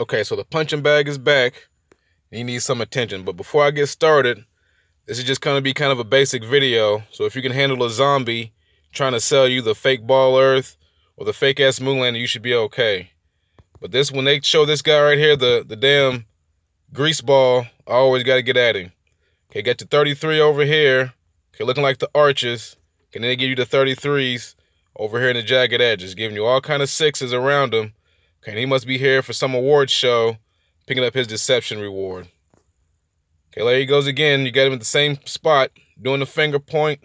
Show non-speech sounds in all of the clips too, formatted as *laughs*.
Okay, so the punching bag is back. He needs some attention. But before I get started, this is just going to be kind of a basic video. So if you can handle a zombie trying to sell you the fake ball earth or the fake ass moon moonlander, you should be okay. But this, when they show this guy right here, the, the damn grease ball, I always got to get at him. Okay, got your 33 over here. Okay, looking like the arches. And then they give you the 33s over here in the jagged edges, giving you all kind of sixes around him. Okay, he must be here for some award show, picking up his deception reward. Okay, there he goes again. You got him at the same spot, doing the finger point.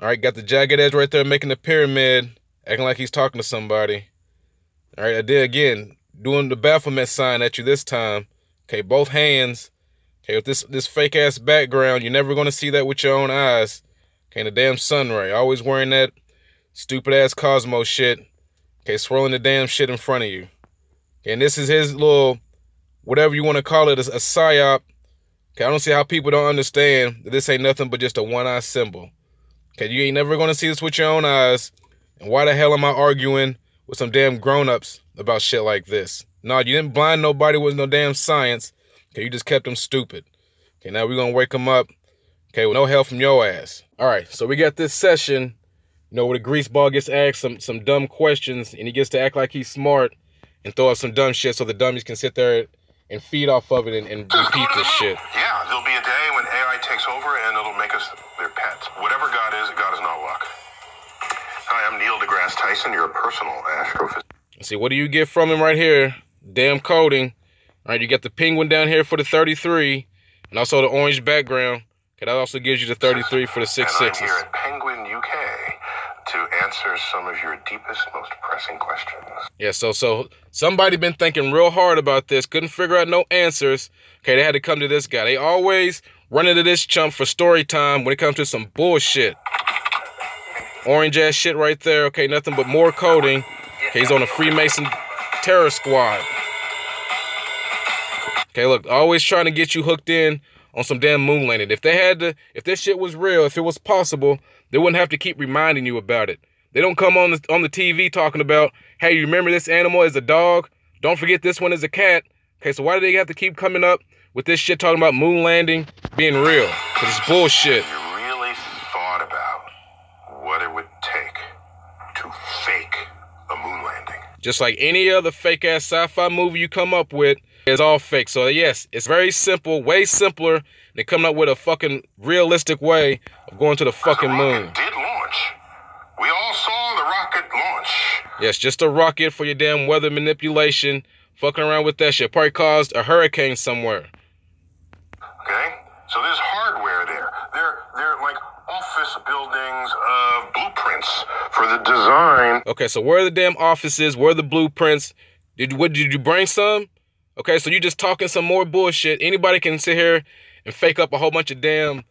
All right, got the jagged edge right there, making the pyramid, acting like he's talking to somebody. All right, I did again, doing the Baphomet sign at you this time. Okay, both hands. Okay, with this this fake ass background, you're never gonna see that with your own eyes. Okay, the damn sun ray, always wearing that stupid ass Cosmo shit. Okay, swirling the damn shit in front of you. Okay, and this is his little, whatever you want to call it, a, a psyop. Okay, I don't see how people don't understand that this ain't nothing but just a one-eye symbol. Okay, you ain't never gonna see this with your own eyes. And why the hell am I arguing with some damn grown-ups about shit like this? No, you didn't blind nobody with no damn science. Okay, you just kept them stupid. Okay, now we're gonna wake them up. Okay, with no help from your ass. All right, so we got this session you know, where the grease ball gets asked some some dumb questions and he gets to act like he's smart and throw up some dumb shit so the dummies can sit there and feed off of it and, and repeat this shit. Yeah, there'll be a day when AI takes over and it'll make us their pets. Whatever God is, God is not luck. Hi, I'm Neil deGrasse Tyson, your personal astrophysicist. See, what do you get from him right here? Damn coding. All right, you got the penguin down here for the 33 and also the orange background. Okay, that also gives you the 33 for the six and. I'm here at Penguin UK to answer some of your deepest, most pressing questions. Yeah, so so somebody been thinking real hard about this, couldn't figure out no answers. Okay, they had to come to this guy. They always run into this chump for story time when it comes to some bullshit. Orange ass shit right there. Okay, nothing but more coding. Okay, he's on a Freemason terror squad. Okay, look, always trying to get you hooked in on some damn moon landing. If they had to, if this shit was real, if it was possible, they wouldn't have to keep reminding you about it. They don't come on the on the TV talking about, hey, you remember this animal is a dog? Don't forget this one is a cat. Okay, so why do they have to keep coming up with this shit talking about moon landing being real? Because it's bullshit. You really thought about what it would take to fake a moon landing. Just like any other fake ass sci-fi movie you come up with, it's all fake. So yes, it's very simple, way simpler than coming up with a fucking realistic way of going to the fucking moon. did launch. We all saw the rocket launch. Yes, just a rocket for your damn weather manipulation. Fucking around with that shit. Probably caused a hurricane somewhere. Okay? So there's hardware there. They're they're like office buildings of blueprints for the design. Okay, so where are the damn offices? Where are the blueprints? Did what did you bring some? Okay, so you're just talking some more bullshit. Anybody can sit here and fake up a whole bunch of damn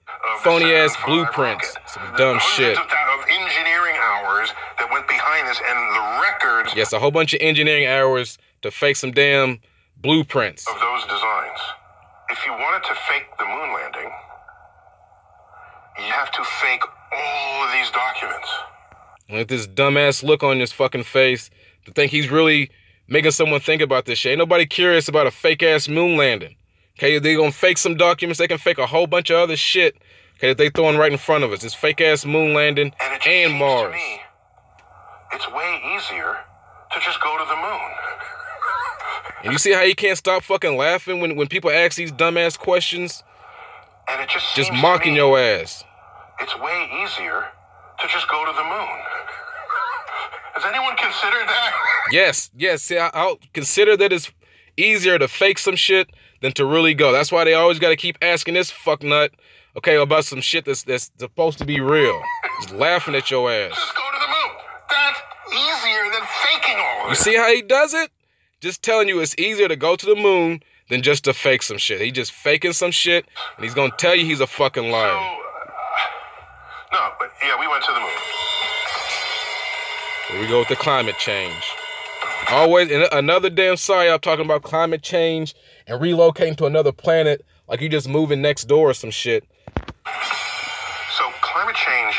phony ass blueprints. Some dumb shit. Of, of engineering hours that went behind this and the records Yes, a whole bunch of engineering hours to fake some damn blueprints. of those designs. If you wanted to fake the moon landing, you have to fake all of these documents. With this dumbass look on his fucking face to think he's really making someone think about this shit. Ain't nobody curious about a fake ass moon landing. Okay, they gonna fake some documents. They can fake a whole bunch of other shit. Okay, that they throwing right in front of us. This fake ass moon landing And and Mars. It's way easier to just go to the moon. And you see how he can't stop fucking laughing when, when people ask these dumbass questions? And it just Just mocking me your ass. It's way easier to just go to the moon. Has anyone considered that? Yes, yes. See, I, I'll consider that it's easier to fake some shit than to really go. That's why they always got to keep asking this fuck nut, okay, about some shit that's that's supposed to be real. Just laughing at your ass. Just go to the moon. That's easier than faking all of You see how he does it? Just telling you it's easier to go to the moon than just to fake some shit. He just faking some shit, and he's gonna tell you he's a fucking So, liar. uh, no, but yeah, we went to the moon. Here we go with the climate change. Always and another damn psyop talking about climate change and relocating to another planet like you just moving next door or some shit. So climate change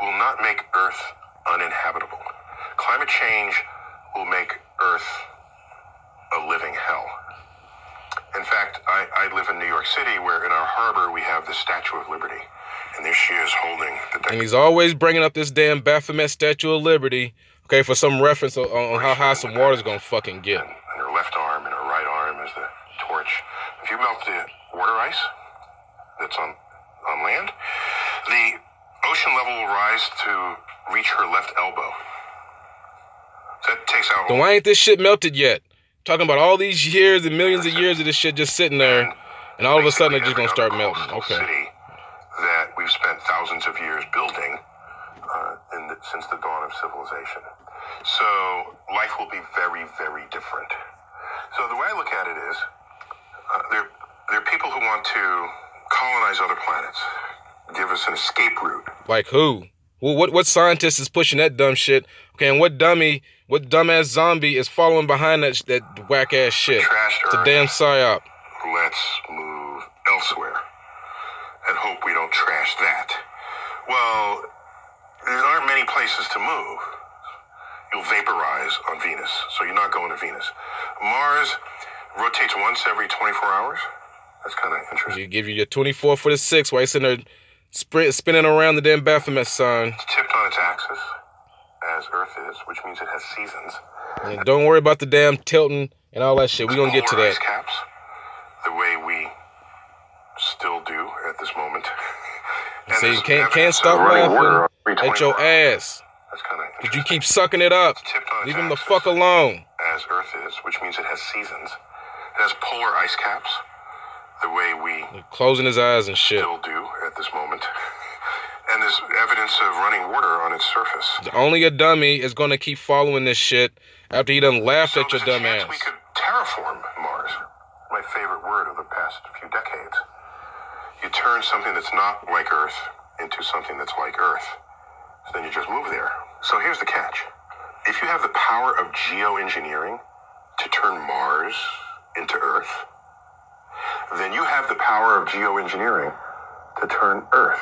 will not make Earth uninhabitable. Climate change will make Earth a living hell. In fact, I live in New York City, where in our harbor we have the Statue of Liberty, and there she is holding the. And he's always bringing up this damn Baphomet Statue of Liberty, okay, for some reference on, on how high some water's gonna fucking get. And, and her left arm and her right arm is the torch. If you melt the water ice that's on on land, the ocean level will rise to reach her left elbow. So that takes out. Then why ain't this shit melted yet? Talking about all these years and millions of years of this shit just sitting there, and all of a sudden it's just gonna start melting. Okay. City that we've spent thousands of years building uh, the, since the dawn of civilization. So life will be very, very different. So the way I look at it is, uh, there there are people who want to colonize other planets, give us an escape route. Like who? Well, what what scientist is pushing that dumb shit? Okay, and what dummy, what dumbass zombie is following behind that that whack ass shit? It's a damn psyop. Let's move elsewhere and hope we don't trash that. Well, there aren't many places to move. You'll vaporize on Venus, so you're not going to Venus. Mars rotates once every 24 hours. That's kind of interesting. You give you your 24 for the six while you're sitting there sprint, spinning around the damn Baphomet sign. It's tipped on its axis, as Earth is, which means it has seasons. And don't worry about the damn tilting and all that shit. We're gonna get to that. caps, the way we still do at this moment. *laughs* And See, you can't can't stop laughing at your ass. That's kind of Cause you keep sucking it up. tipped on its Leave him the fuck alone. As Earth is, which means it has seasons. It has polar ice caps, the way we Closing his eyes and shit. still do at this moment. And there's evidence of running water on its surface. Only a dummy is gonna keep following this shit after he done laughed So at your dumb ass. We could terraform Mars. My favorite word of the past few decades. You turn something that's not like Earth into something that's like Earth. So then you just move there. So here's the catch. If you have the power of geoengineering to turn Mars into Earth, then you have the power of geoengineering to turn Earth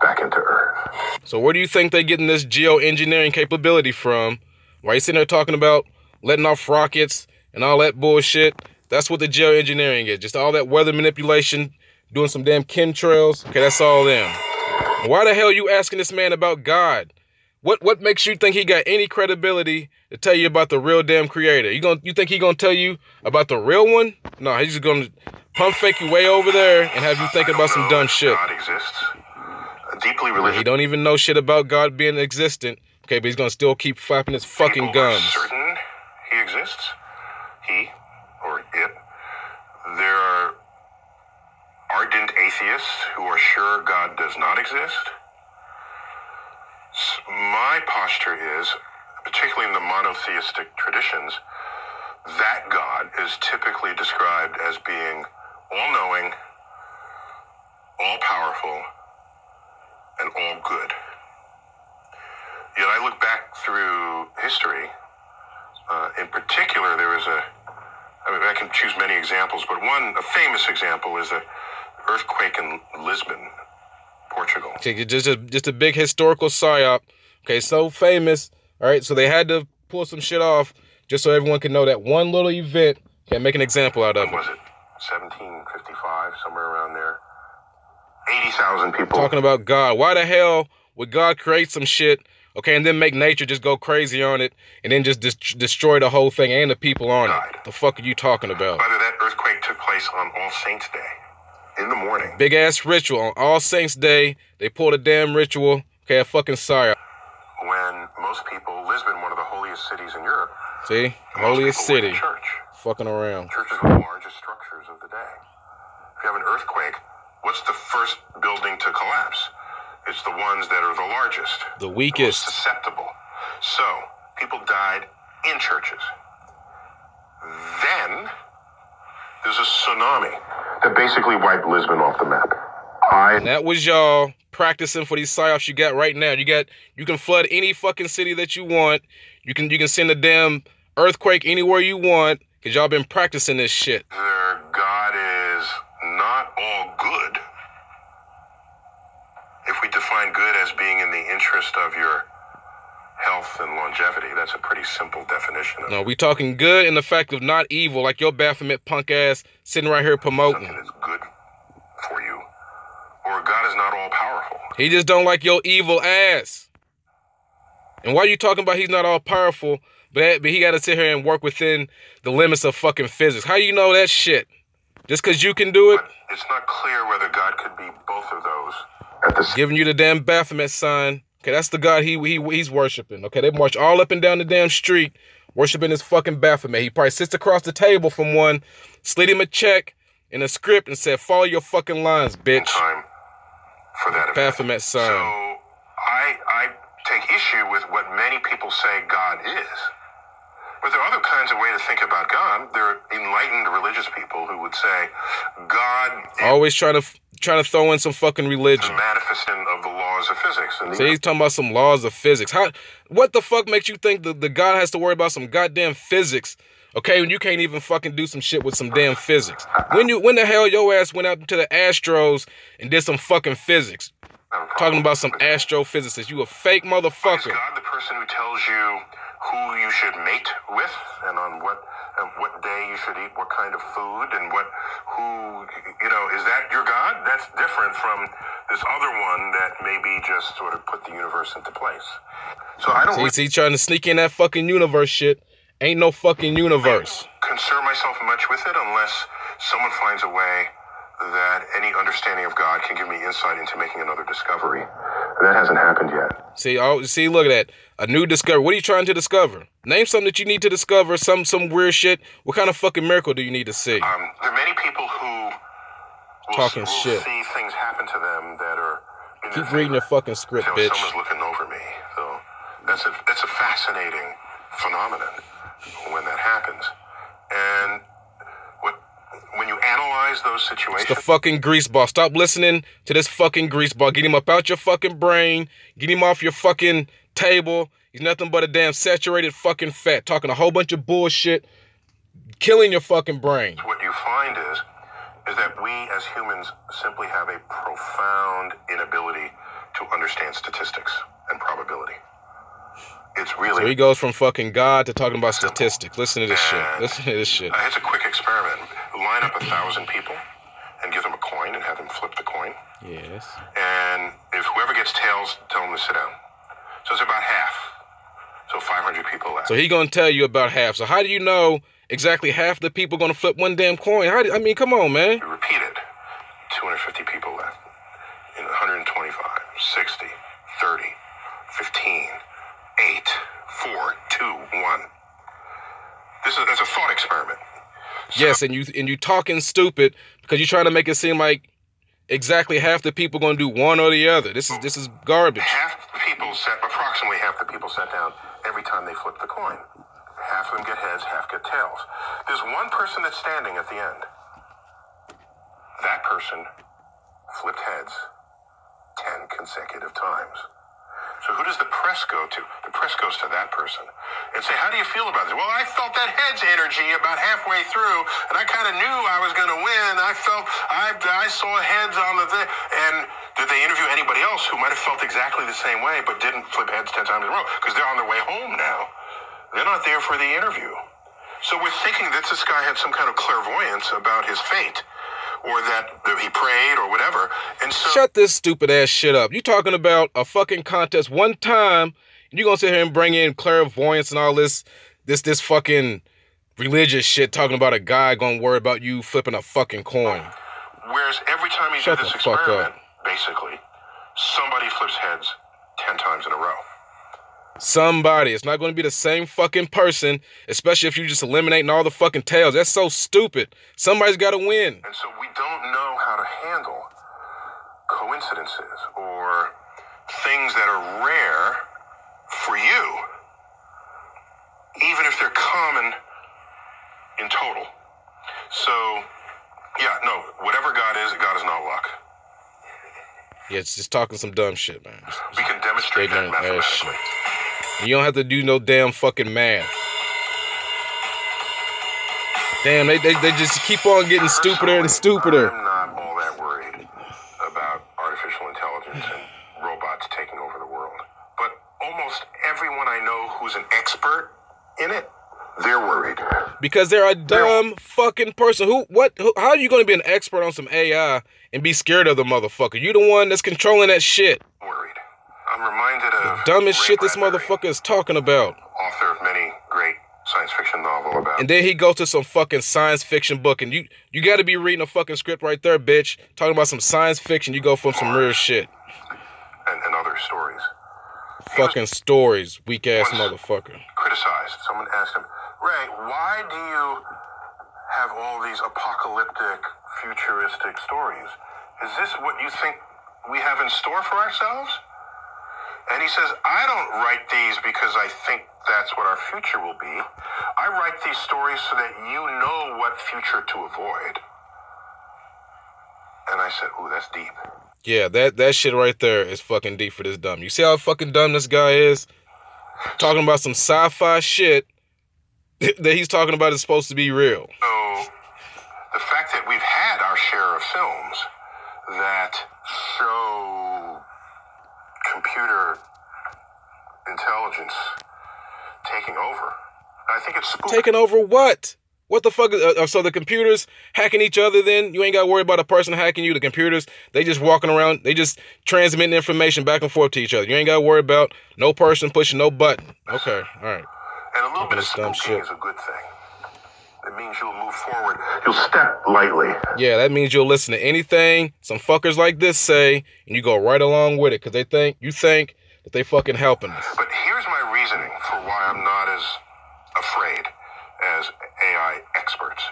back into Earth. So where do you think they're getting this geoengineering capability from? Why you sitting there talking about letting off rockets and all that bullshit? That's what the geoengineering is. Just all that weather manipulation, doing some damn chemtrails. Okay, that's all them. Why the hell you asking this man about God? What what makes you think he got any credibility to tell you about the real damn creator? You going you think he gonna tell you about the real one? No, he's just gonna pump fake you way over there and have you thinking about some dumb shit. God exists. Deeply He don't even know shit about God being existent. Okay, but he's gonna still keep flapping his fucking people are certain he exists. He or it. There are ardent atheists who are sure God does not exist. My posture is, particularly in the monotheistic traditions, that God is typically described as being all knowing, all powerful, and all good. Yet I look back through history. Uh, in particular, there is a. I mean, I can choose many examples, but one, a famous example, is the earthquake in Lisbon, Portugal. Okay, just a just a big historical psyop. Okay, so famous. All right, so they had to pull some shit off just so everyone can know that one little event can make an example out of it. was it? 1755, somewhere around there. 80,000 people. Talking about God. Why the hell would God create some shit? Okay, and then make nature just go crazy on it, and then just dis- destroy the whole thing and the people on it. The fuck are you talking about? By the way, that earthquake took place on All Saints' Day in the morning. Big ass ritual on All Saints Day. They pulled a damn ritual. Okay, a fucking psyop. When most people, Lisbon, one of the holiest cities in Europe, See, holiest people went to city. church. Fucking around. Churches were the largest structures of the day. If you have an earthquake, what's the first building to collapse? It's the ones that are the largest, The the weakest. susceptible. So people died in churches. Then there's a tsunami that basically wiped Lisbon off the map. I And that was y'all practicing for these psyops you got right now. You got you can flood any fucking city that you want. You can you can send a damn earthquake anywhere you want because y'all been practicing this shit. their God is not all good. If we define good as being in the interest of your health and longevity. That's a pretty simple definition of No, we talking good in the fact of not evil, like your Baphomet punk ass sitting right here promoting. something that's good for you. Or God is not all powerful. He just don't like your evil ass. And why are you talking about he's not all powerful, but, but he got to sit here and work within the limits of fucking physics? How you know that shit? Just because you can do it? It's not clear whether God could be both of those at the same Giving you the damn Baphomet sign. Okay, that's the God he, he he's worshiping. Okay, they march all up and down the damn street worshiping this fucking Baphomet. He probably sits across the table from one, slid him a check in a script and said, follow your fucking lines, bitch. time for that. Baphomet sign. So I I take issue with what many people say God is. But there are other kinds of way to think about God. There are enlightened religious people who would say God Always try to trying to throw in some fucking the religion. manifestation of the laws of physics. And So he's talking about some laws of physics. How? What the fuck makes you think the, the God has to worry about some goddamn physics? Okay, when you can't even fucking do some shit with some damn physics. When you when the hell your ass went out to the Astros and did some fucking physics? I have a problem Talking about some astrophysicist. You a fake motherfucker. Is. God the person who tells you who you should mate with and on what and what day you should eat what kind of food and what who you know is that your God? That's different from this other one that maybe just sort of put the universe into place. So I don't See, see, trying to sneak in that fucking universe shit. Ain't no fucking universe. concern myself much with it unless someone finds a way that any understanding of God can give me insight into making another discovery. That hasn't happened yet. See, oh, see, look at that. A new discovery. What are you trying to discover? Name something that you need to discover. Some some weird shit. What kind of fucking miracle do you need to see? Um, there are many people who will, Talking shit. see things happen to them that are. Keep reading your fucking script, So bitch. someone's looking over me. So that's a that's a fascinating phenomenon when that happens. And what when you analyze those situations, it's The fucking grease ball. Stop listening to this fucking grease ball. Get him up out your fucking brain. Get him off your fucking table. He's nothing but a damn saturated fucking fat. Talking a whole bunch of bullshit. Killing your fucking brain. what you find is is that we as humans simply have a profound inability to understand statistics and probability. It's So really he goes from fucking God to talking about statistics. Listen to this shit. Listen to this shit. Uh, it's a quick experiment. Line up a thousand people and give them a coin and have them flip the coin. Yes. And if whoever gets tails, tell them to sit down. So it's about half. So 500 people left. So he gonna tell you about half. So how do you know exactly half the people gonna flip one damn coin? How do, I mean, come on, man. Repeat it. 250 people left. In 125, 60, 30, 15, 8, 4, 2, 1. This is that's a thought experiment. So Yes, and you and you talking stupid because you're trying to make it seem like exactly half the people gonna do one or the other. This is this is garbage. half the people sat, approximately half the people sat down every time they flipped the coin. Half of them get heads, half get tails. There's one person that's standing at the end. That person flipped heads 10 consecutive times. Does the press go to? The press goes to that person and say, how do you feel about this? Well, I felt that heads energy about halfway through, and I kind of knew I was going to win. I felt, I, I saw heads on the thing. And did they interview anybody else who might have felt exactly the same way, but didn't flip heads 10 times in a row? Because they're on their way home now. They're not there for the interview. So we're thinking that this guy had some kind of clairvoyance about his fate, or that, he prayed, or whatever. And so Shut this stupid ass shit up. You talking about a fucking contest one time, and you gonna sit here and bring in clairvoyance and all this, this this fucking religious shit, talking about a guy gonna worry about you flipping a fucking coin. Whereas every time you Shut do this experiment, basically, somebody flips heads 10 times in a row. Somebody. It's not gonna be the same fucking person, especially if you're just eliminating all the fucking tails. That's so stupid. Somebody's gotta win. And so we don't know how to handle coincidences or things that are rare for you, even if they're common in total. So, yeah, no, whatever God is, God is not luck. Yeah, it's just talking some dumb shit, man. We can demonstrate that mathematically. You don't have to do no damn fucking math. Damn, they, they, they just keep on getting stupider and stupider. I'm not all that worried about artificial intelligence and robots taking over the world. But almost everyone I know who's an expert in it, they're worried. Because they're a dumb fucking person. Who? What? Who, how are you going to be an expert on some AI and be scared of the motherfucker? You the one that's controlling that shit. I'm reminded of The dumbest shit this motherfucker is talking about. author of many great science fiction novel about. And then he goes to some fucking science fiction book, and you you got to be reading a fucking script right there, bitch. Talking about some science fiction, you go from some real shit. and, and other stories. Fucking stories, weak ass motherfucker. Criticized. Someone asked him, Ray, why do you have all these apocalyptic, futuristic stories? Is this what you think we have in store for ourselves? And he says, I don't write these because I think that's what our future will be. I write these stories so that you know what future to avoid. And I said, Ooh, that's deep. Yeah, that that shit right there is fucking deep for this dumb. You see how fucking dumb this guy is? Talking about some sci-fi shit *laughs* that he's talking about is supposed to be real. So, the fact that we've had our share of films that show computer intelligence taking over, I think it's. Taking over what? What the fuck? Is, uh, so the computers hacking each other? Then you ain't got to worry about a person hacking you. The computers, they just walking around. They just transmitting information back and forth to each other. You ain't got to worry about no person pushing no button. Okay, all right. and a little bit of spooking shit. is a good thing. It means you'll move forward. You'll step lightly. Yeah, that means you'll listen to anything some fuckers like this say, and you go right along with it because they think you think that they fucking helping us. But here's my reasoning for why I'm not as afraid as AI experts.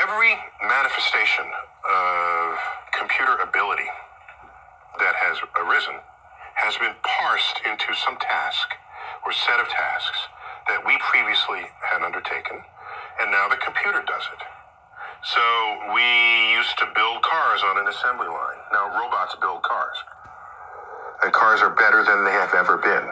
Every manifestation of computer ability that has arisen has been parsed into some task or set of tasks that we previously had undertaken, and now the computer does it. So we used to build cars on an assembly line. Now robots build cars. And cars are better than they have ever been.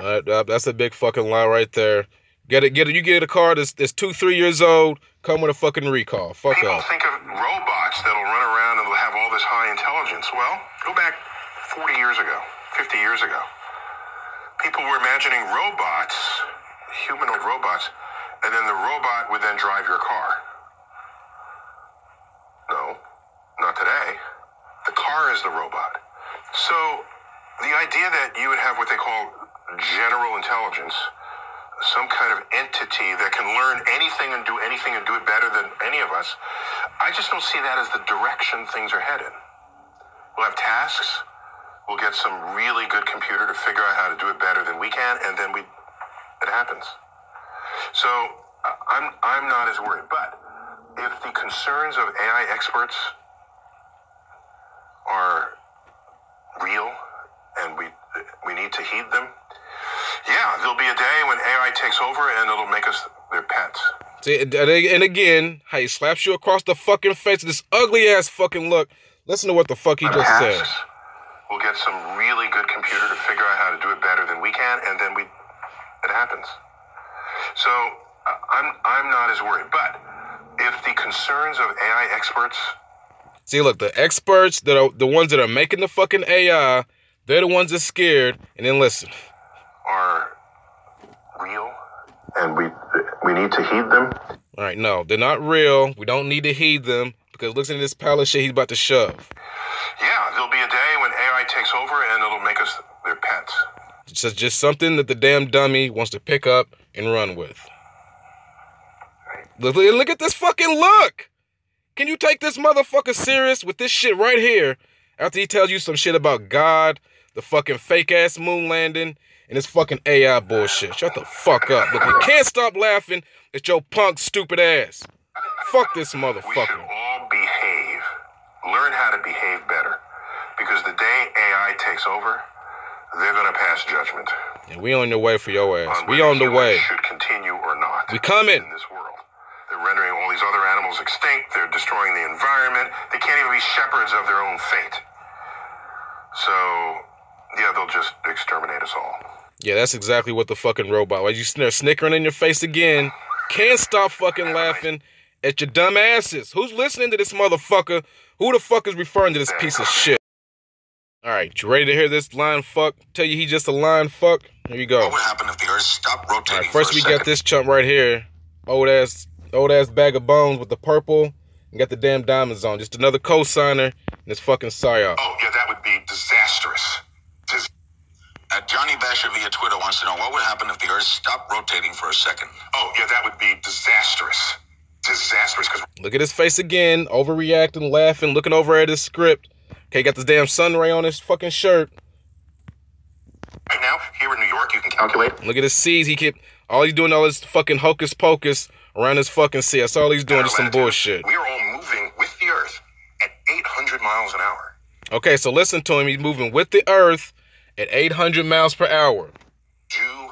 Uh, uh, that's a big fucking lie right there. Get it, get it. You get a car that's, that's two, three years old, come with a fucking recall. Fuck People off. think of robots that'll run around and will have all this high intelligence. Well, go back 40 years ago, 50 years ago. People were imagining robots, humanoid robots, and then the robot would then drive your car. No, not today. The car is the robot. So the idea that you would have what they call general intelligence, some kind of entity that can learn anything and do anything and do it better than any of us, I just don't see that as the direction things are headed. We'll have tasks. We'll get some really good computer to figure out how to do it better than we can, and then we it happens. So I'm I'm not as worried. But if the concerns of AI experts are real and we we need to heed them, yeah, there'll be a day when AI takes over and it'll make us their pets. See, and again, how he slaps you across the fucking face with this ugly ass fucking look. Listen to what the fuck he just said. We'll get some really good computer to figure out how to do it better than we can, and then we it happens. So I'm I'm not as worried. But if the concerns of AI experts See, look, the experts that are the ones that are making the fucking AI, they're the ones that's scared. And then listen, are real and we we need to heed them, all right, no, they're not real. We don't need to heed them because listen to this pile of shit he's about to shove. yeah, there'll be a day when AI takes over and it'll make us their pets. It's just, just something that the damn dummy wants to pick up and run with. Look, look at this fucking look. Can you take this motherfucker serious with this shit right here after he tells you some shit about God, the fucking fake ass moon landing, and this fucking AI bullshit? Shut the fuck up. Look, we can't stop laughing at your punk stupid ass. Fuck this motherfucker. all behave, learn how to behave better, because the day AI takes over, they're gonna pass judgment. And we on the way for your ass. on We on the way. Should continue or not. We coming. in this world. They're rendering all these other animals extinct. They're destroying the environment. They can't even be shepherds of their own fate. So, yeah, they'll just exterminate us all. Yeah, that's exactly what the fucking robot was. You sn- snickering in your face again. Can't stop fucking laughing at your dumb asses. Who's listening to this motherfucker? Who the fuck is referring to this piece of shit? All right, you ready to hear this line fuck? Tell you he just a line fuck? Here you go. What would happen if the Earth stopped rotating? Right, first we second? got this chump right here, old ass, old ass bag of bones with the purple, and got the damn diamonds on. Just another co-signer in this fucking psyop. Oh, yeah, that would be disastrous. Dis- Uh, Johnny Basher via Twitter wants to know what would happen if the Earth stopped rotating for a second. oh, yeah, that would be disastrous. Disastrous, Look at his face again, overreacting, laughing, looking over at his script. Okay, got this damn sun ray on his fucking shirt. right now, here in New York, you can calculate. Look at his C's. He kept all he's doing all this fucking hocus pocus around his fucking C. That's all he's doing, just some bullshit. We are all moving with the Earth at 800 miles an hour. Okay, so listen to him. He's moving with the Earth at 800 miles per hour, Due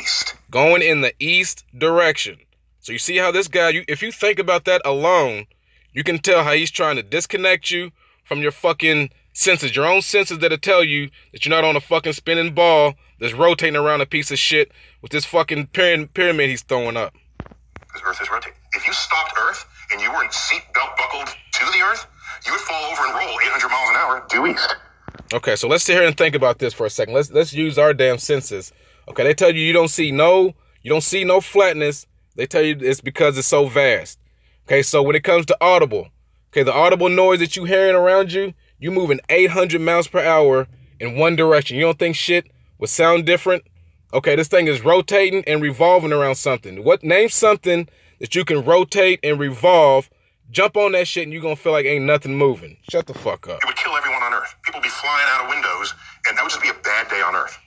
east. going in the east direction. So you see how this guy, you, if you think about that alone, you can tell how he's trying to disconnect you from your fucking senses, your own senses that'll tell you that you're not on a fucking spinning ball that's rotating around a piece of shit with this fucking pyramid he's throwing up. Because Earth is rotating. If you stopped Earth and you weren't seatbelt buckled to the Earth, you would fall over and roll 800 miles an hour due east. Okay, so let's sit here and think about this for a second. Let's let's use our damn senses. Okay, they tell you you don't see no you don't see no flatness. They tell you it's because it's so vast. Okay, so when it comes to audible, okay, the audible noise that you hearing around you, you moving 800 miles per hour in one direction. You don't think shit would sound different? Okay, this thing is rotating and revolving around something. What name something that you can rotate and revolve? Jump on that shit and you're gonna feel like ain't nothing moving. Shut the fuck up. It would kill everyone on Earth. People would be flying out of windows, and that would just be a bad day on Earth.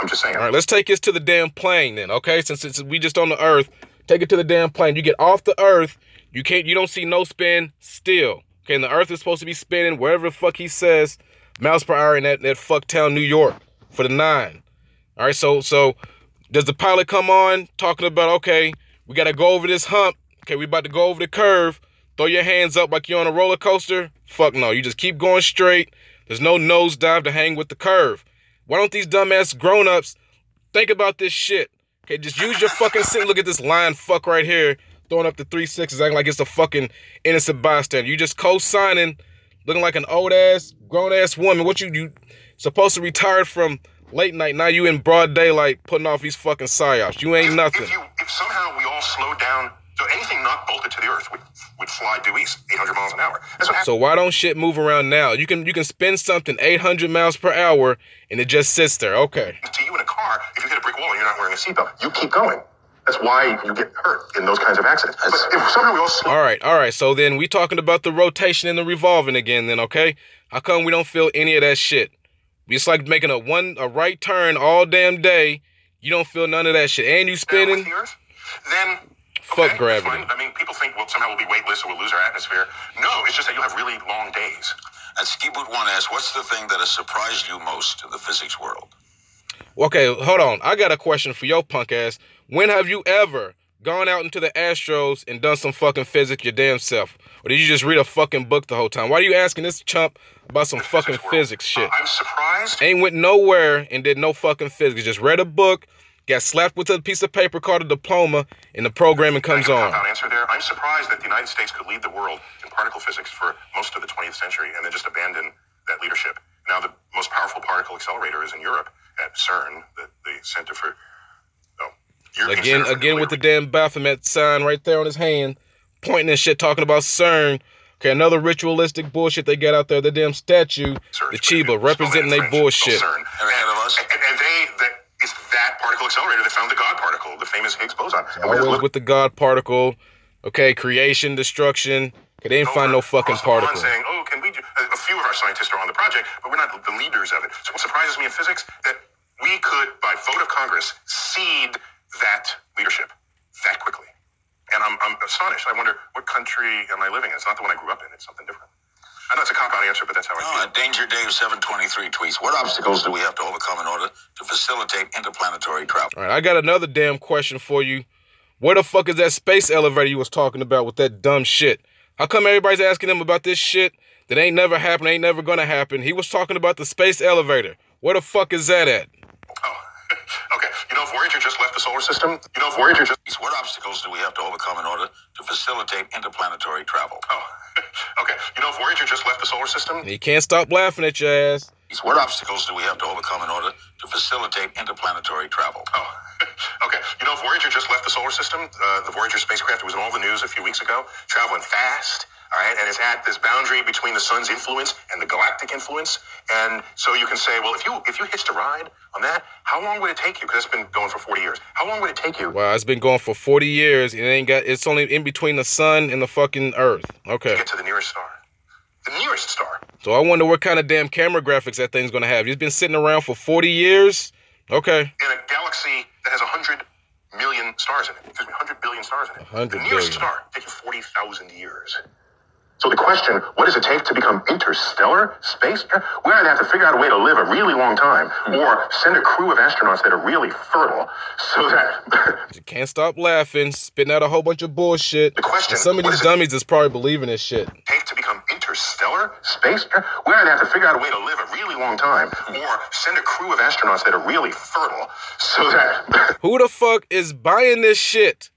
I'm just saying. All right, let's take this to the damn plane then, okay? Since it's, we just on the earth, take it to the damn plane. You get off the earth, you can't, you don't see no spin still. Okay, and the earth is supposed to be spinning wherever the fuck he says miles per hour in that, that fuck town, New York, for the nine. All right, so so does the pilot come on talking about okay, we gotta go over this hump. Okay, we about to go over the curve. Throw your hands up like you're on a roller coaster. Fuck no, you just keep going straight. There's no nosedive to hang with the curve. Why don't these dumbass grown-ups think about this shit? Okay, just use your fucking sit. Look at this lying fuck right here, throwing up the three sixes, acting like it's a fucking innocent bystander. You just co-signing, looking like an old ass, grown ass woman. What you you supposed to retire from late night? Now you in broad daylight putting off these fucking psyops. You ain't if, nothing. If, you, if somehow we all slowed down, so anything not bolted to the Earth would would fly due east, 800 miles an hour. So why don't shit move around now? You can you can spin something 800 miles per hour and it just sits there. Okay. to you in a car if you hit a brick wall and you're not wearing a seatbelt. You keep going. That's why you get hurt in those kinds of accidents. But if somehow we all slow All right, all right. So then we talking about the rotation and the revolving again. Then okay, how come we don't feel any of that shit? We just like making a one a right turn all damn day. You don't feel none of that shit, and you spinning. with then Fuck okay, gravity. fine. I mean, people think well somehow we'll be weightless or we'll lose our atmosphere. No, it's just that you'll have really long days. And Ski Boot One asks, "What's the thing that has surprised you most in the physics world?" Okay, hold on. I got a question for your punk ass. When have you ever gone out into the Astros and done some fucking physics your damn self, or did you just read a fucking book the whole time? Why are you asking this chump about some fucking world. physics shit? Uh, I'm surprised. ain't went nowhere and did no fucking physics. Just read a book, got slapped with a piece of paper called a diploma, and the programming comes on. answer there. I'm surprised that the United States could lead the world in particle physics for most of the 20th century and then just abandon that leadership. Now, the most powerful particle accelerator is in Europe at CERN, the, the Center for. European Again, again with the damn Baphomet sign right there on his hand, pointing and shit, talking about CERN. Okay, another ritualistic bullshit they got out there. The damn statue, research, the Shiva, representing spelled they bullshit. spelled CERN. They're ahead of us. And, and they, that is that particle accelerator that found the God particle, the famous Higgs boson. And we're Always looking with the God particle. Okay, creation, destruction. Okay, they didn't find no fucking across the pond particle. Saying, oh, can we do? A a few of our scientists are on the project, but we're not the leaders of it. So what surprises me in physics that we could, by vote of Congress, cede that leadership that quickly. And I'm, I'm astonished. I wonder what country am I living in? It's not the one I grew up in. It's something different. I know it's a cop out answer, but that's how I Oh, feel. and Danger Dave seven twenty three tweets: What obstacles do we have to overcome in order to facilitate interplanetary travel? All right, I got another damn question for you. Where the fuck is that space elevator you was talking about with that dumb shit? How come everybody's asking him about this shit that ain't never happened, ain't never gonna happen? He was talking about the space elevator. Where the fuck is that at? Okay. You know, if Voyager just left the solar system, you know, if Voyager just. What obstacles do we have to overcome in order to facilitate interplanetary travel? Oh, *laughs* okay. You know, if Voyager just left the solar system, He can't stop laughing at your ass. What obstacles do we have to overcome in order to facilitate interplanetary travel? Oh, *laughs* okay. You know, if Voyager just left the solar system. Uh, the Voyager spacecraft was in all the news a few weeks ago, traveling fast. All right, and it's at this boundary between the sun's influence and the galactic influence. And so you can say, well, if you if you hitched a ride on that, how long would it take you? Because it's been going for 40 years. How long would it take you? Wow, it's been going for 40 years. And it ain't got. It's only in between the sun and the fucking Earth. Okay. To get to the nearest star. The nearest star. So I wonder what kind of damn camera graphics that thing's gonna have. It's been sitting around for 40 years. Okay. In a galaxy that has 100 million stars in it. Excuse me, 100 billion stars in it. 100 the nearest billion. star takes 40,000 years. So the question, what does it take to become interstellar space? Uh, we're going to have to figure out a way to live a really long time hmm. or send a crew of astronauts that are really fertile so that *laughs* You can't stop laughing, spitting out a whole bunch of bullshit. The question, And some of these dummies is probably believing this shit. take to become interstellar space? Uh, we're going to have to figure out a way to live a really long time hmm. or send a crew of astronauts that are really fertile so that *laughs* Who the fuck is buying this shit?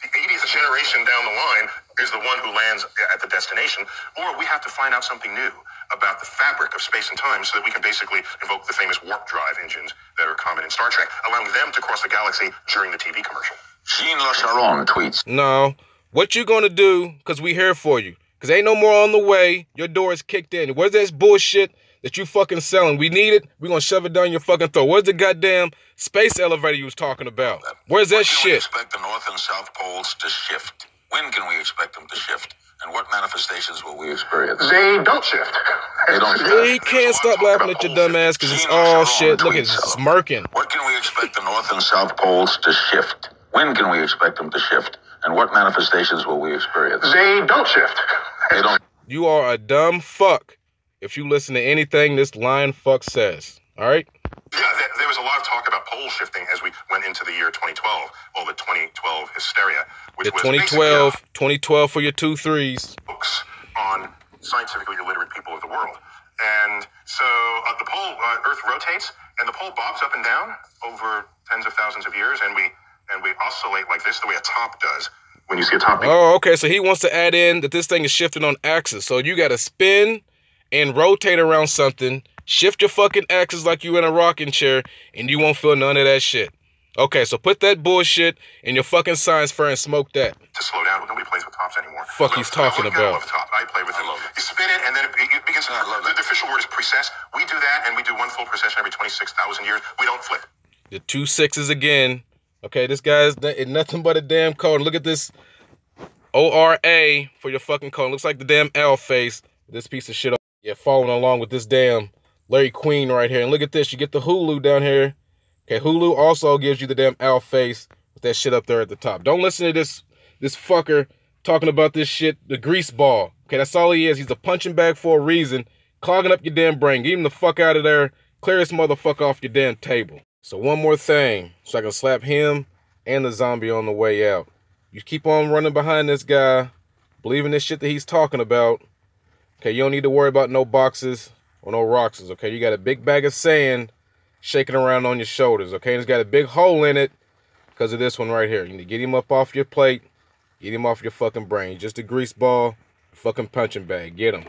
the 80th generation down the line is the one who lands at the destination, or we have to find out something new about the fabric of space and time so that we can basically invoke the famous warp drive engines that are common in Star Trek, allowing them to cross the galaxy during the TV commercial. Jean LaCharon tweets. No. What you gonna do? Cause we here for you. Cause ain't no more on the way. Your door is kicked in. Where's this bullshit that you fucking selling? We need it. We gonna shove it down your fucking throat. Where's the goddamn space elevator you was talking about? Where's that when can we shit? expect the North and South poles to shift? When can we expect them to shift? And what manifestations will we experience? They don't shift. They don't *laughs* shift. He can't stop laughing at your dumb ass because it's all shit. Look at it, smirking. What can we expect the North and South poles to shift? When can we expect them to shift? And what manifestations will we experience? They don't shift. They don't You are a dumb fuck if you listen to anything this lying fuck says. All right? Yeah, there, there was a lot of talk about pole shifting as we went into the year 2012, all the 2012 hysteria, which The was 2012, basically 2012 for your two threes. books on scientifically illiterate people of the world. And so uh, the pole, uh, Earth rotates, and the pole bobs up and down over tens of thousands of years, and we and we oscillate like this, the way a top does. When you see a top, Oh, okay. So he wants to add in that this thing is shifting on axis. So you got to spin and rotate around something, shift your fucking axis like you in a rocking chair, and you won't feel none of that shit. Okay, so put that bullshit in your fucking science fair and smoke that. to slow down. Nobody plays with tops anymore. Fuck he's talking I gotta about. love top. I play with it. love it. You spin it, and then it, it begins. I the, the official word is precess. We do that, and we do one full precession every 26,000 years. We don't flip. The two sixes again. Okay, this guy's nothing but a damn code. Look at this O R A for your fucking code. Looks like the damn L face. This piece of shit. Yeah, following along with this damn Larry Queen right here. And look at this. You get the Hulu down here. Okay, Hulu also gives you the damn L face with that shit up there at the top. Don't listen to this this fucker talking about this shit, the grease ball. Okay, that's all he is. He's a punching bag for a reason, clogging up your damn brain. Get him the fuck out of there. Clear this motherfucker off your damn table. So one more thing, so I can slap him and the zombie on the way out. You keep on running behind this guy, believing this shit that he's talking about. Okay, you don't need to worry about no boxes or no rocks. Okay, you got a big bag of sand shaking around on your shoulders. Okay, and it's got a big hole in it because of this one right here. You need to get him up off your plate, get him off your fucking brain. Just a grease ball, fucking punching bag. Get him.